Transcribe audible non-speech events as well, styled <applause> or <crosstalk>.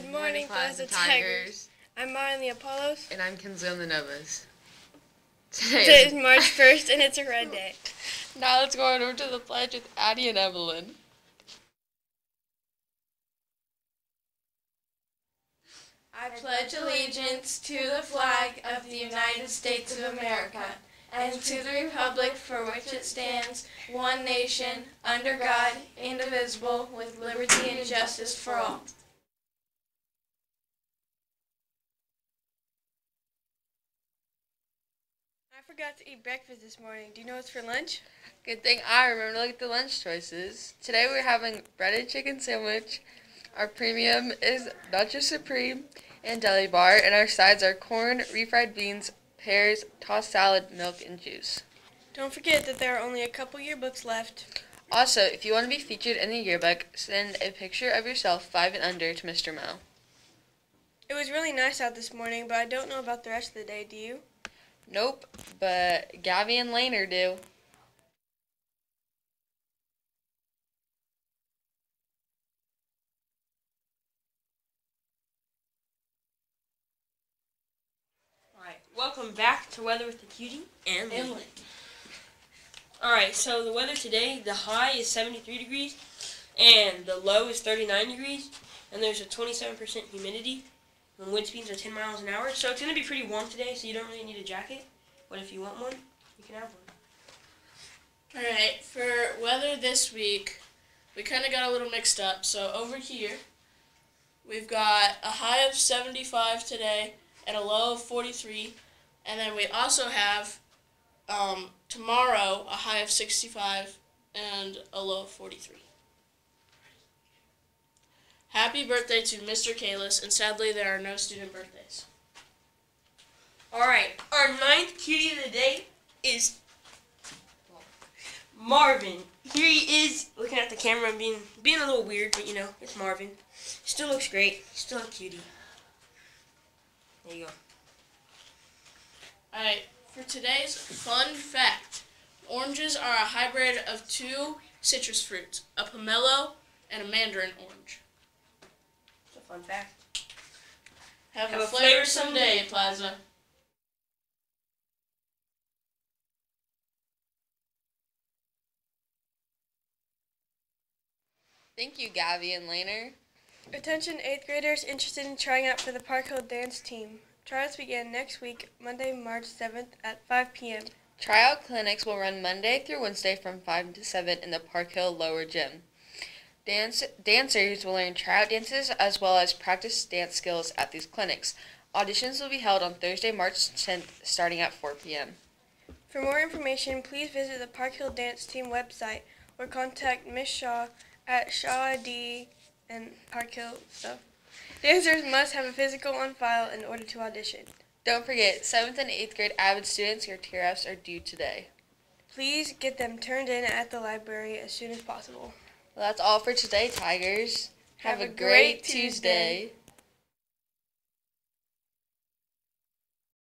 Good morning, Plaza Tigers. I'm Mara the Apollos. And I'm Kinsley on the Novas. <laughs> Today is March <laughs> 1st and it's a red day. Now let's go on over to the pledge with Addie and Evelyn. I pledge allegiance to the flag of the United States of America and to the republic for which it stands, one nation, under God, indivisible, with liberty and justice for all. Forgot to eat breakfast this morning. Do you know what's for lunch? Good thing I remember to look at the lunch choices. Today we're having breaded chicken sandwich. Our premium is Nacho Supreme and deli bar, and our sides are corn, refried beans, pears, tossed salad, milk, and juice. Don't forget that there are only a couple yearbooks left. Also, if you want to be featured in the yearbook, send a picture of yourself five and under to Mr. Mo. It was really nice out this morning, but I don't know about the rest of the day. Do you? Nope, but Gabby and Laner do. Alright, welcome back to Weather with the Cutie and Lynn. Alright, so the weather today, the high is 73 degrees and the low is 39 degrees and there's a 27% humidity and wind speeds are 10 miles an hour. So it's going to be pretty warm today, so you don't really need a jacket. But if you want one, you can have one. Alright, for weather this week, we kind of got a little mixed up. So over here, we've got a high of 75 today and a low of 43. And then we also have um, tomorrow a high of 65 and a low of 43. Happy birthday to Mr. Kalis, and sadly there are no student birthdays. Alright, our ninth cutie of the day is Marvin. Here he is looking at the camera and being being a little weird, but you know, it's Marvin. Still looks great. Still a cutie. There you go. Alright, for today's fun fact oranges are a hybrid of two citrus fruits a pomelo and a mandarin orange. It's a fun fact. Have, Have a, a flavor flavorsome someday, day. Plaza. Thank you, Gabby and Laner. Attention 8th graders interested in trying out for the Park Hill dance team. Tryouts begin next week, Monday, March 7th at 5 p.m. Tryout clinics will run Monday through Wednesday from 5 to 7 in the Park Hill Lower Gym. Dance, dancers will learn tryout dances as well as practice dance skills at these clinics. Auditions will be held on Thursday, March 10th, starting at 4 p.m. For more information, please visit the Park Hill Dance Team website or contact Miss Shaw at Shaw D and Park Hill stuff. Dancers must have a physical on file in order to audition. Don't forget, 7th and 8th grade AVID students, your TRFs are due today. Please get them turned in at the library as soon as possible. Well, that's all for today, Tigers. Have, Have a, great, great Tuesday. Tuesday.